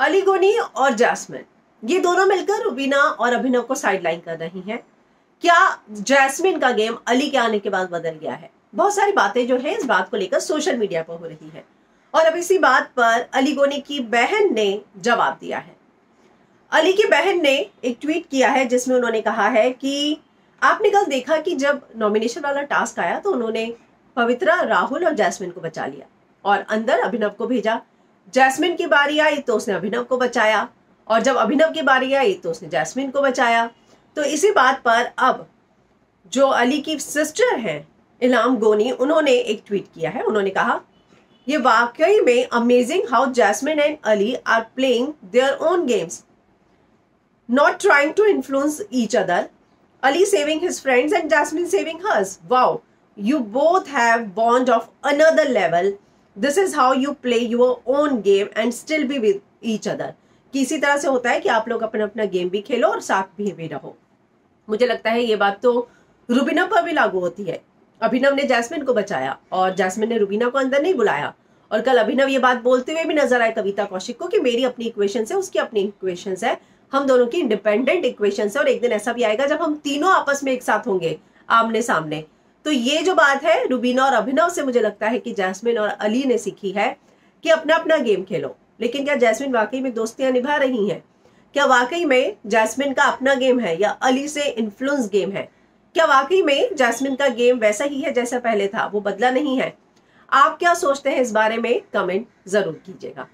अली गोनी और जैस्मिन। ये दोनों मिलकर रुबीना और अभिनव को साइडलाइन कर रही हैं। क्या जैस्मिन का गेम अली के आने के बाद बदल गया है? बहुत सारी बातें जो है इस बात को लेकर सोशल मीडिया पर हो रही है। और अब इसी बात पर अली गोनी की बहन ने जवाब दिया है। अली की बहन ने एक ट्वीट किया है जिसमें उन्होंने कहा है कि आपने कल देखा कि जब नॉमिनेशन वाला टास्क आया तो उन्होंने पवित्रा, राहुल और जैस्मिन को बचा लिया और अंदर अभिनव को भेजा। जैस्मिन की बारी आई तो उसने अभिनव को बचाया। और जब अभिनव की बारी आई तो उसने जैस्मिन को बचाया। तो इसी बात पर अब जो अली की सिस्टर है इलाम गोनी, उन्होंने एक ट्वीट किया है। उन्होंने कहा, ये वाकई में amazing how Jasmin and Aly are playing their own games not trying to influence each other Aly saving his friends and Jasmin saving hers wow you both have bond of another level this is how you play your own game and still be with each other कि इसी तरह से होता है कि आप लोग अपना अपना गेम भी खेलो और साथ भी भी रहो। मुझे लगता है ये बात तो रुबीना पर भी लागू होती है। अभिनव ने जैस्मिन को बचाया और जैस्मिन ने रुबीना को अंदर नहीं बुलाया। और कल अभिनव ये बात बोलते हुए भी नज़र आए कविता कौशिक को कि मेरी अपनी इक्वेशन है, उसकी अपनी इक्वेशन है। हम दोनों की इंडिपेंडेंट इक्वेशन है और एक दिन ऐसा भी आएगा जब हम तीनों आपस में एक साथ होंगे आमने सामने तो ये जो बात है, रुबीना और अभिनव से मुझे लगता है कि जैस्मिन और अली ने सीखी है कि अपना अपना गेम खेलो। लेकिन क्या जैस्मिन वाकई में दोस्तियाँ निभा रही हैं? क्या वाकई में जैस्मिन का अपना गेम है या अली से इन्फ्लुएंस गेम है? क्या वाकई में जैस्मिन का गेम वैसा ही है जैसा पहले था, वो बदला नहीं है? आप क्या सोचते हैं इस बारे में? कमेंट ज़रूर कीजिएगा।